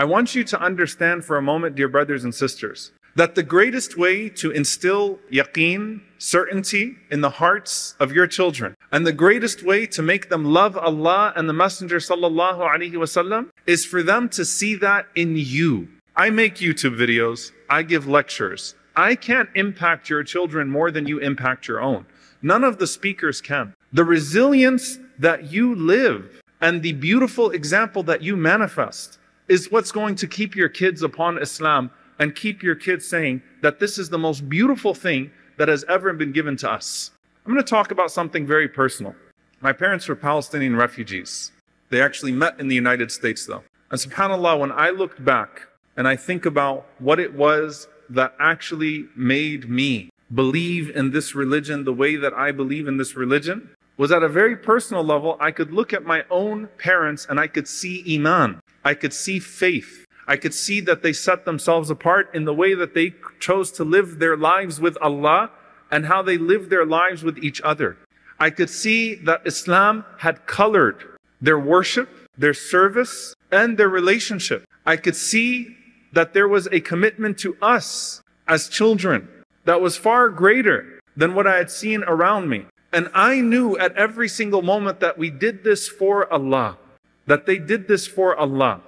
I want you to understand for a moment, dear brothers and sisters, that the greatest way to instill yaqeen, certainty in the hearts of your children, and the greatest way to make them love Allah and the Messenger sallallahu alaihi wasallam is for them to see that in you. I make YouTube videos, I give lectures. I can't impact your children more than you impact your own. None of the speakers can. The resilience that you live and the beautiful example that you manifest is what's going to keep your kids upon Islam and keep your kids saying that this is the most beautiful thing that has ever been given to us. I'm going to talk about something very personal. My parents were Palestinian refugees. They actually met in the United States though. And subhanAllah, when I looked back and I think about what it was that actually made me believe in this religion the way that I believe in this religion was at a very personal level. I could look at my own parents and I could see Iman. I could see faith. I could see that they set themselves apart in the way that they chose to live their lives with Allah and how they lived their lives with each other. I could see that Islam had colored their worship, their service, and their relationship. I could see that there was a commitment to us as children that was far greater than what I had seen around me. And I knew at every single moment that we did this for Allah, that they did this for Allah.